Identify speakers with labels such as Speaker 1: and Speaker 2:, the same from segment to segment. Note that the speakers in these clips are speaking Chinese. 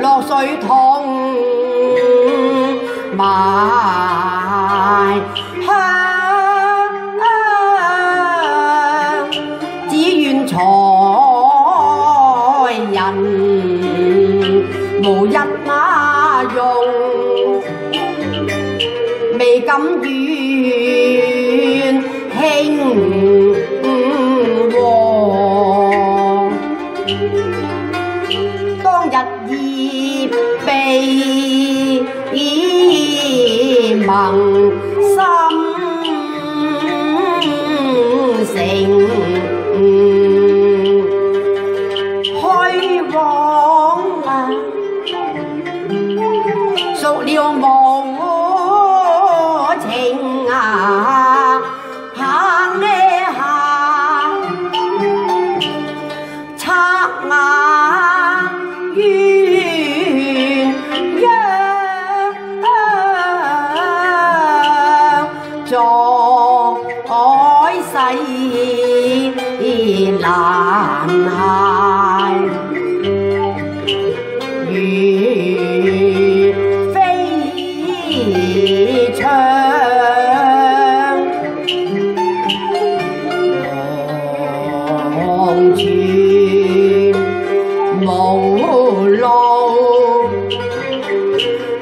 Speaker 1: 落水桶埋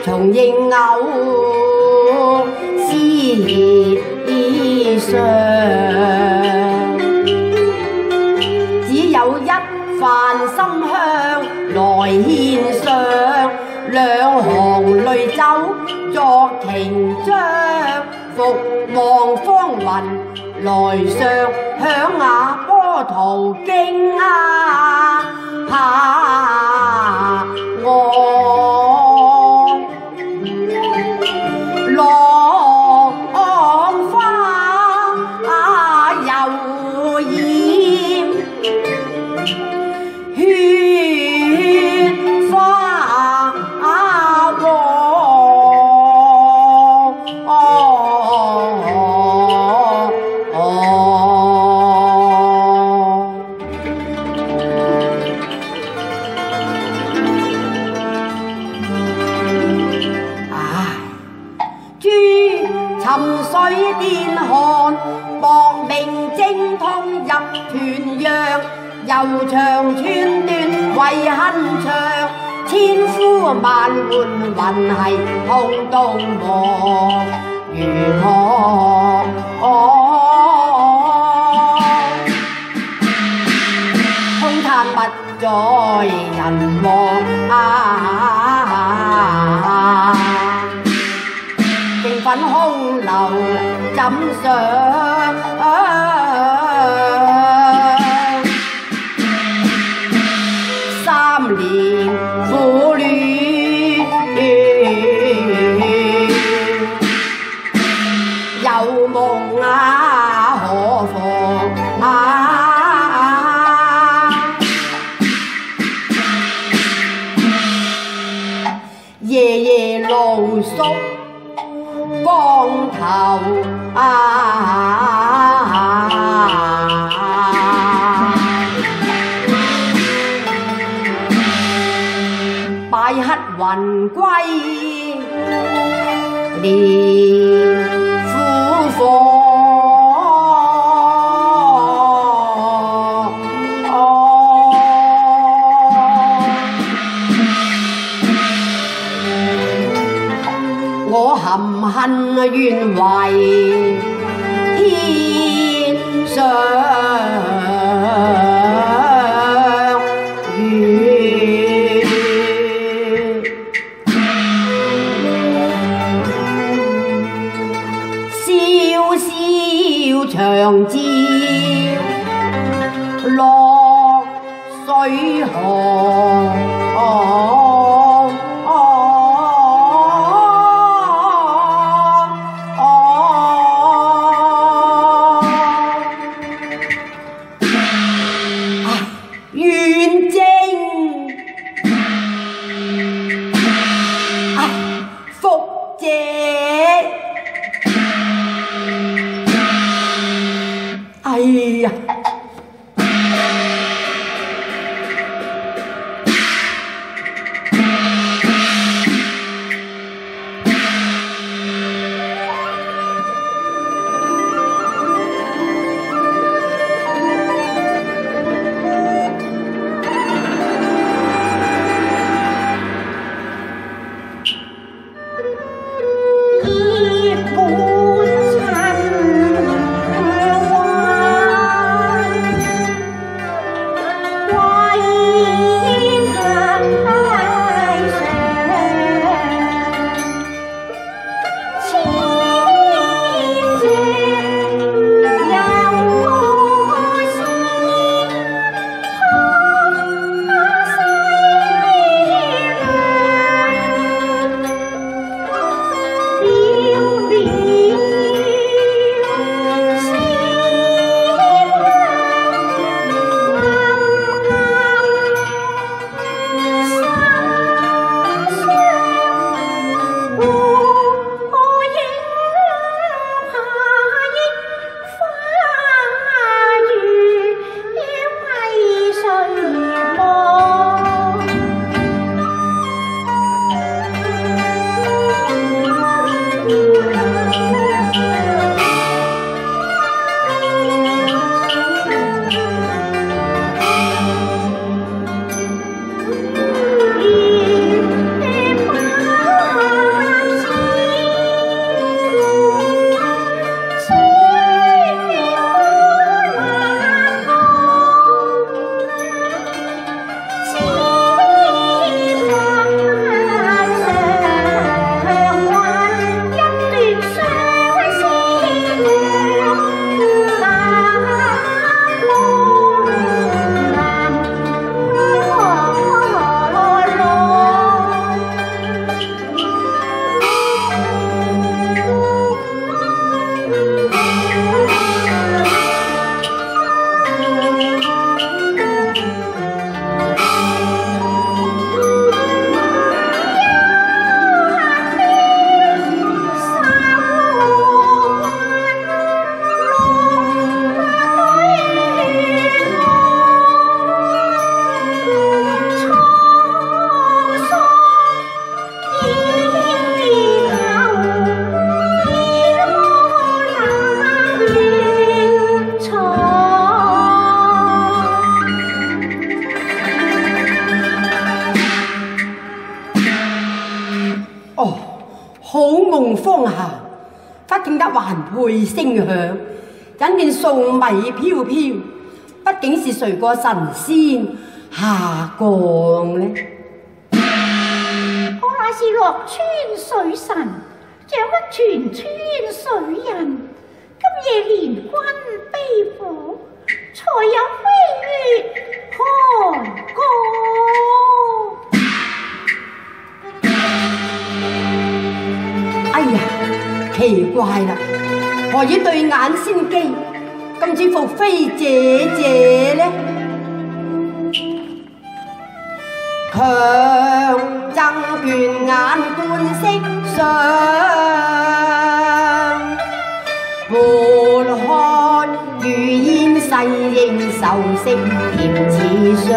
Speaker 1: 从应偶思上，只有一瓣心香来献上，两行泪走作琼章，复望方云。来上响雅波途经啊，下我 万唤魂系痛到我，如何？空叹不在人亡啊！竞奋空流怎上？ 归连夫妇，我含恨怨怀。Oh, 環佩聲響，引見粟米飄飄，不竟是誰個神仙下降呢？
Speaker 2: 我乃是洛川水神，掌握全川水人。今夜連軍悲苦，才有飛月看
Speaker 1: 歌。哎呀，奇怪啦，何以对眼先机咁似伏飞姐姐呢？强争倦眼观色相，拨开如烟细应愁色甜似霜。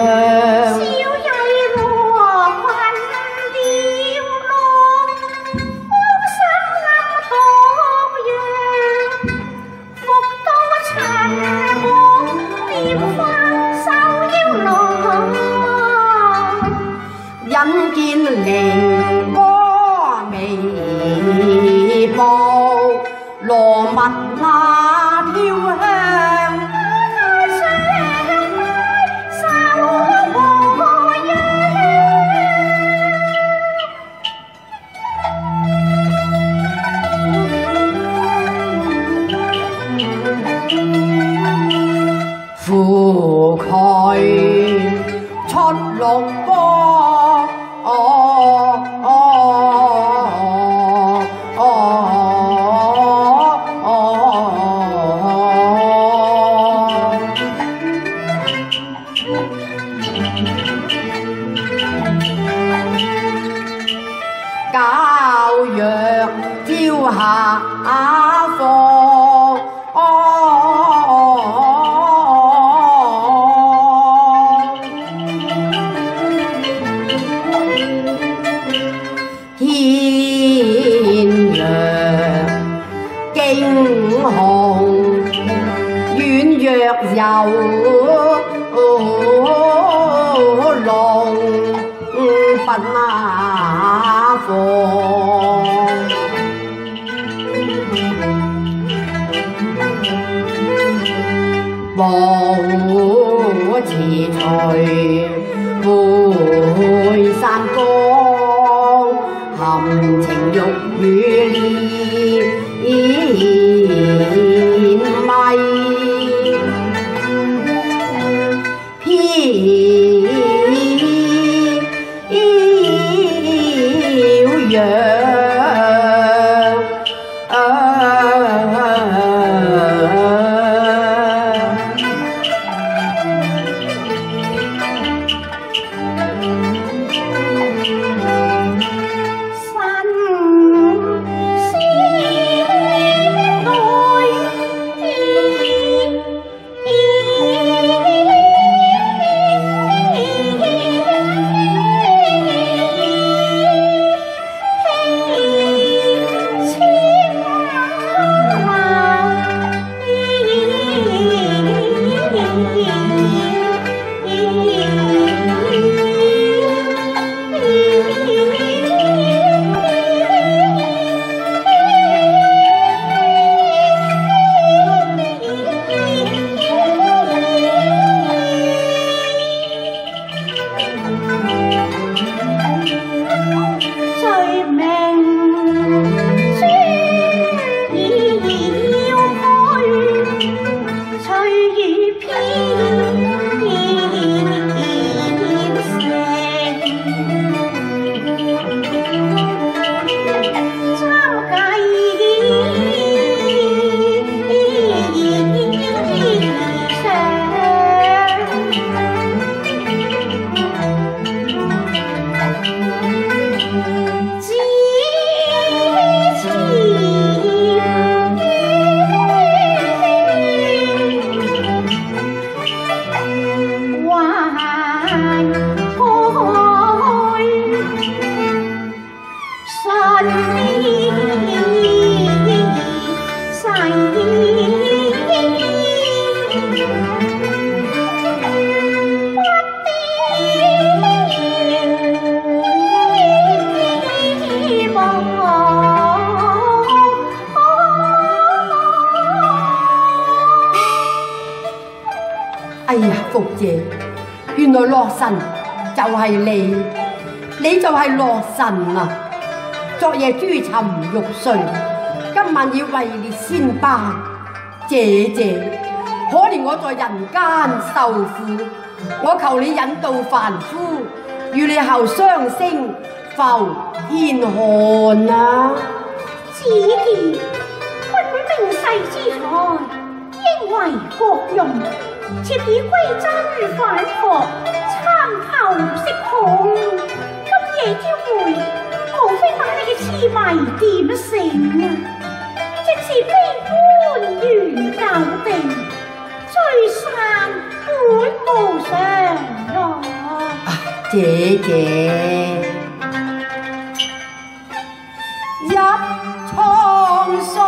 Speaker 1: 菱歌微步，罗密那 藥招下課。哎呀，福姐原來洛神就係你，你就係洛神啊！昨夜珠沉玉碎，今晚要位列仙班。姐姐，可怜我在人間受苦，我求你引導凡夫，與你後雙星浮天寒啊！
Speaker 2: 子健，君名世之才，應為國用，妾已歸真返學，參透識孔。今夜朝會，無非把你嘅痴迷点醒啊！即是悲歡緣舊定，聚散本无常咯。
Speaker 1: 姐姐入滄桑，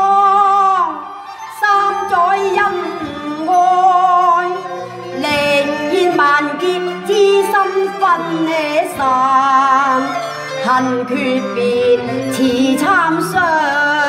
Speaker 1: 心分你散，恨诀别，似参商。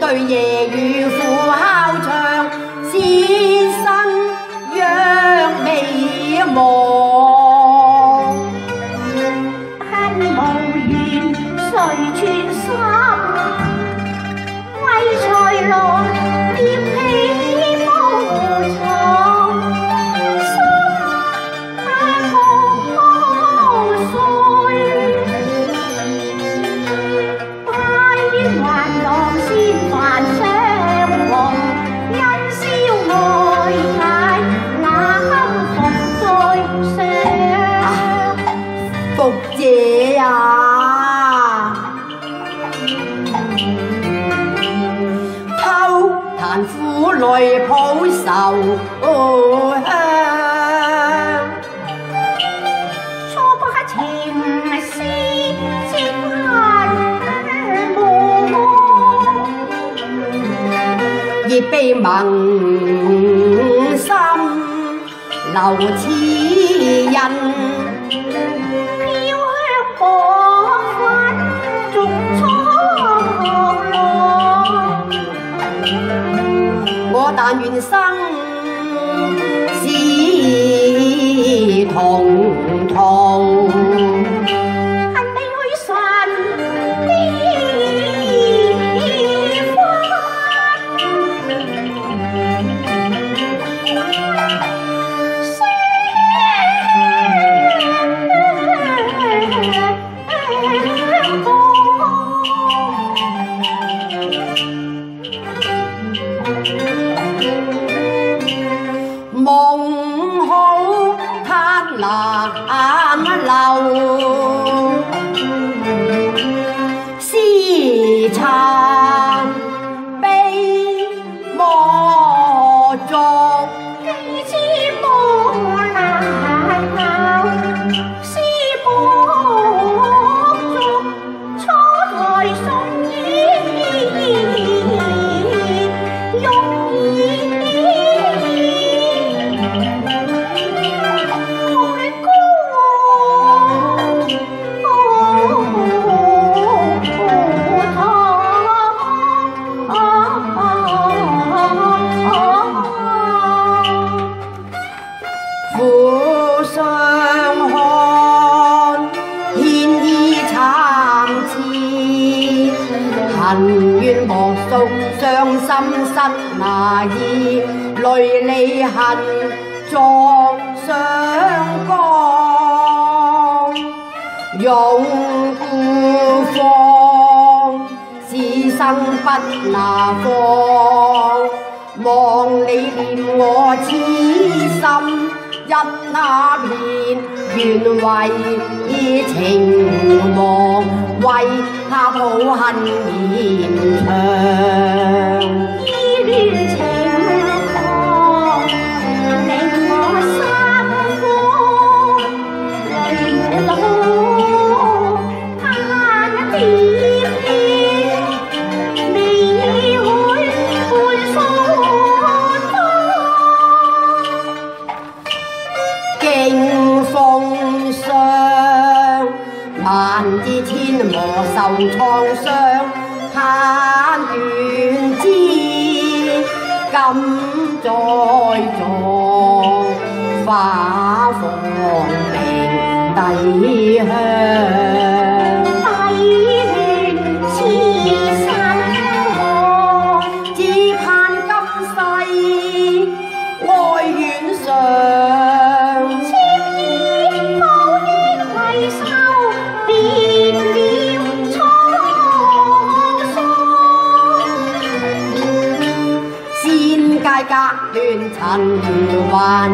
Speaker 1: 对夜雨留痴印。
Speaker 2: 飘香薄粉逐苍浪，
Speaker 1: 我但愿生死同途，
Speaker 2: là am
Speaker 1: lâu 相看，献衣参差，恨怨莫诉，伤心失那意，泪离恨作相干，勇故放，此生不拿放。望你念我痴心， 因那片愿为情忘，为他抱恨绵长。断尘寰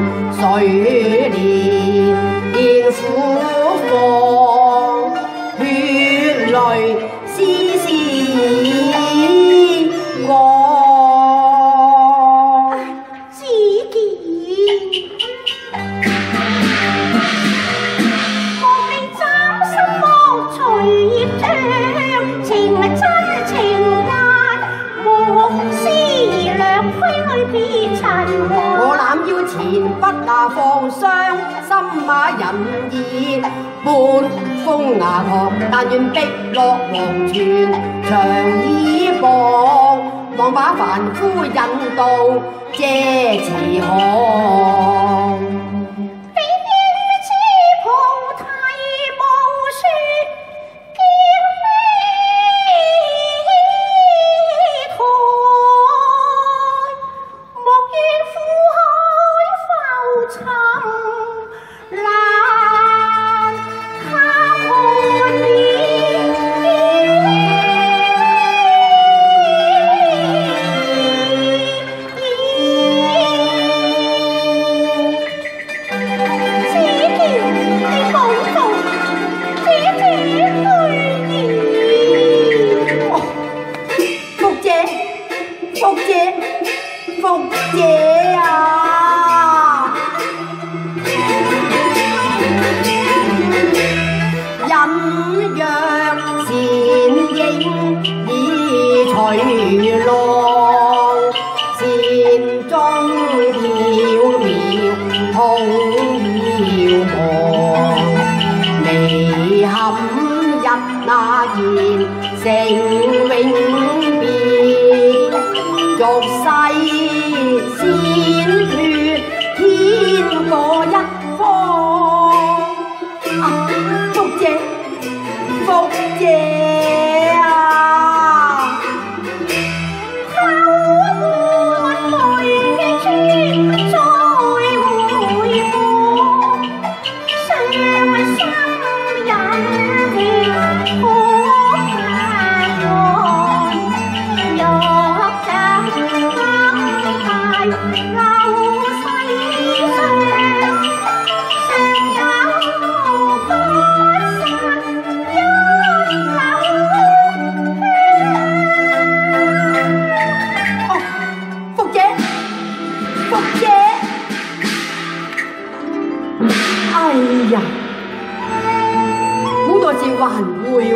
Speaker 1: 半风牙狂，但愿碧落黄泉长倚傍，望把凡夫引渡借慈航。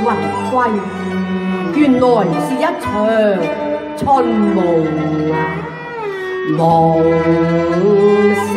Speaker 1: 雲歸，原來是一場春夢啊！夢醒。